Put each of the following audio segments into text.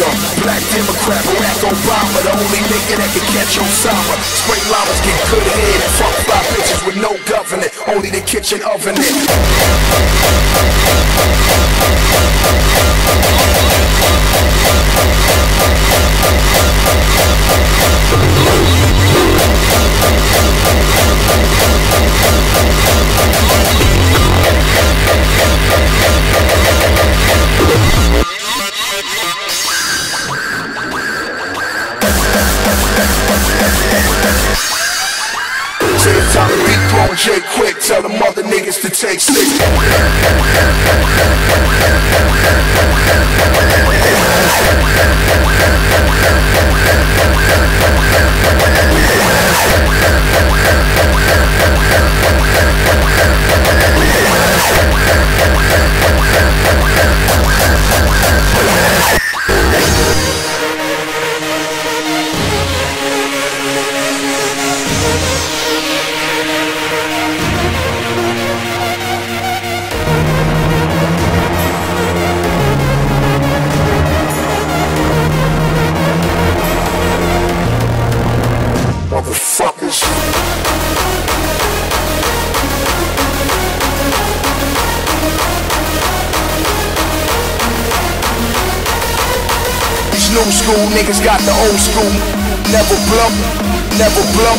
Black Democrat, Barack Obama The only nigga that can catch Osama. Spray llamas get good head and fuck five bitches with no governor Only the kitchen oven. it be thrown J quick. Tell the mother niggas to take six. New school niggas got the old school. Never blow, never blow,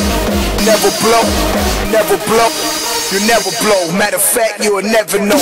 never blow, never blow. You never blow. Matter of fact, you'll never know.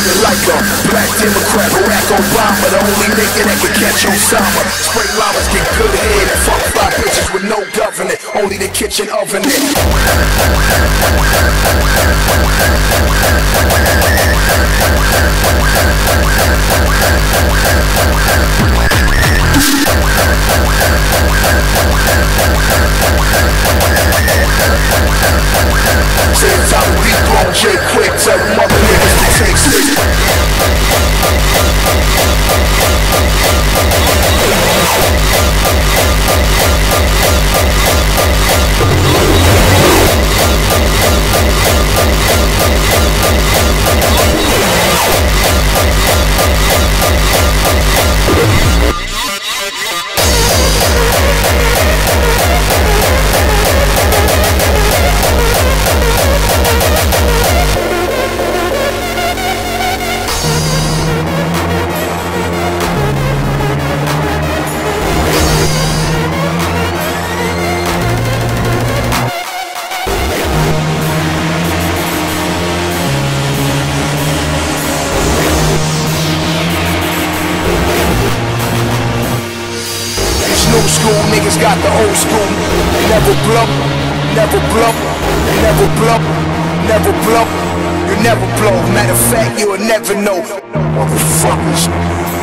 Like a black Democrat, Barack Obama, the only nigga that can catch Osama. Spray llamas get good head, fuck fly bitches with no government, only the kitchen oven it. Got the old school. Never blow, never blow, never blow, never blow. You never blow. Matter of fact, you'll never know. Motherfuckers.